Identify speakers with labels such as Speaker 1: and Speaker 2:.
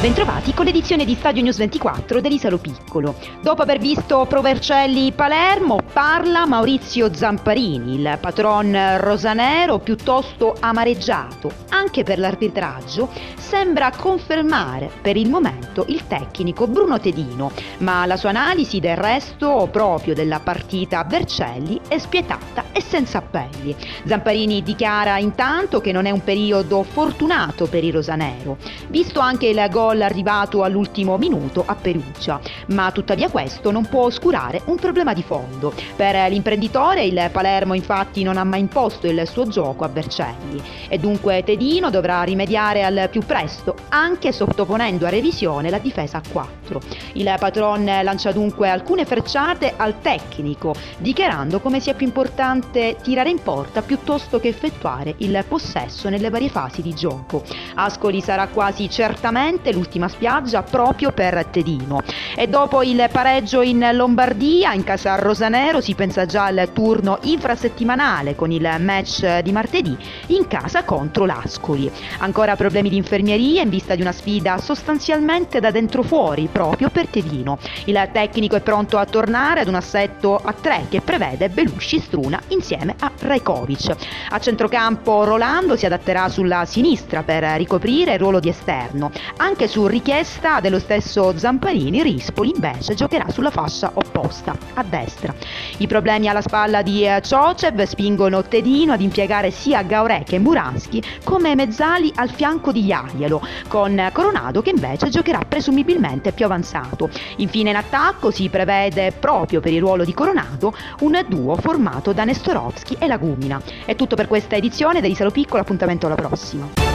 Speaker 1: Bentrovati con l'edizione di Stadio News 24 dell'Isalo Piccolo. Dopo aver visto Provercelli Palermo, parla Maurizio Zamparini, il patron rosanero piuttosto amareggiato. Anche per l'arbitraggio sembra confermare per il momento il tecnico Bruno Tedino, ma la sua analisi del resto proprio della partita a Vercelli è spietata e senza appelli. Zamparini dichiara intanto che non è un periodo fortunato per il rosanero, visto anche il gol gol arrivato all'ultimo minuto a Perugia, ma tuttavia questo non può oscurare un problema di fondo. Per l'imprenditore il Palermo infatti non ha mai imposto il suo gioco a Vercelli e dunque Tedino dovrà rimediare al più presto, anche sottoponendo a revisione la difesa a 4. Il patron lancia dunque alcune frecciate al tecnico, dichiarando come sia più importante tirare in porta piuttosto che effettuare il possesso nelle varie fasi di gioco. Ascoli sarà quasi certamente l'ultima spiaggia proprio per Tedino. E dopo il pareggio in Lombardia, in casa Rosanero, si pensa già al turno infrasettimanale con il match di martedì in casa contro l'Ascoli. Ancora problemi di infermieria in vista di una sfida sostanzialmente da dentro fuori proprio per Tedino. Il tecnico è pronto a tornare ad un assetto a tre che prevede Belusci Struna insieme a Rajkovic. A centrocampo Rolando si adatterà sulla sinistra per ricoprire il ruolo di esterno. Anche su richiesta dello stesso Zamparini, Rispoli invece giocherà sulla fascia opposta, a destra. I problemi alla spalla di Ciocev eh, spingono Tedino ad impiegare sia Gaurè che Muransky come mezzali al fianco di Iaielo, con Coronado che invece giocherà presumibilmente più avanzato. Infine in attacco si prevede proprio per il ruolo di Coronado un duo formato da Nestorovski e Lagumina. È tutto per questa edizione dell'Isalo Piccolo, appuntamento alla prossima.